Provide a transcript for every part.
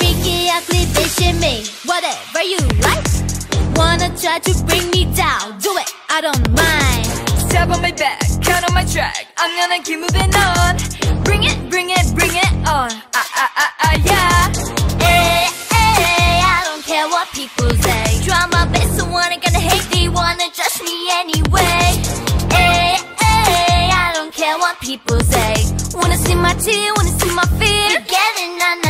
freaky, ugly, bitchy me. Whatever you like. Wanna try to bring me down? Do it, I don't mind. Step on my back, cut on my track. I'm gonna keep moving on. Bring it, bring it, bring it on. Ah ah ah ah yeah. Hey, hey, I don't care what people say. Drama best, so wanna gonna hate, they wanna judge me anyway. Hey, hey, I don't care what people say. Wanna see my tear, wanna see my fear. Together, na na na.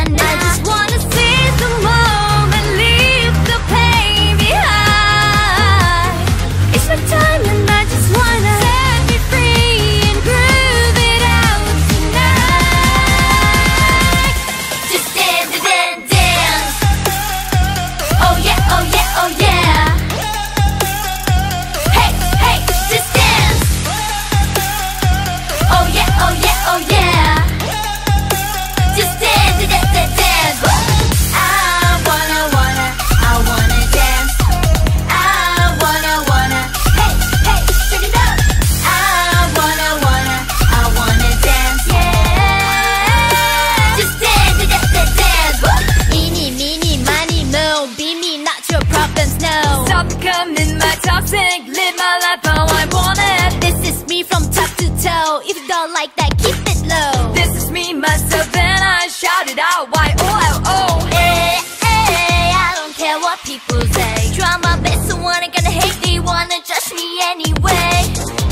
Problems. Stop coming my toxic. Live my life how I want it. This is me from top to toe. If you don't like that, keep it low. This is me, myself, and I shout it out. Y O L O. Hey, hey, I don't care what people say. Drama best, so wanna gonna hate, they wanna judge me anyway.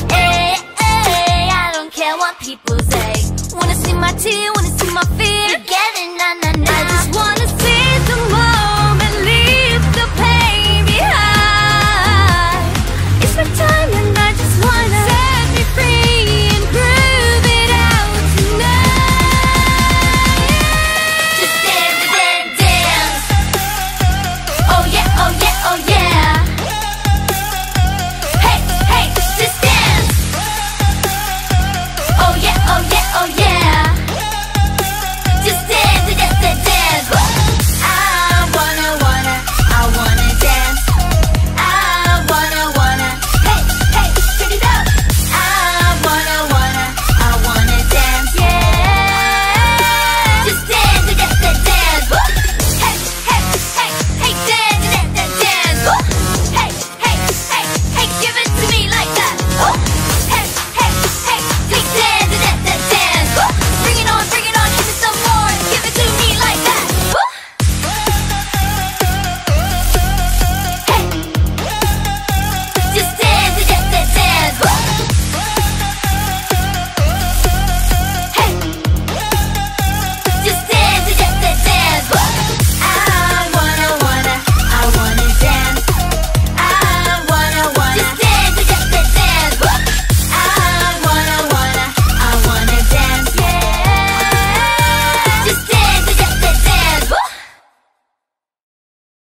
Hey, hey, I don't care what people say. Wanna see my tears, wanna see my tear,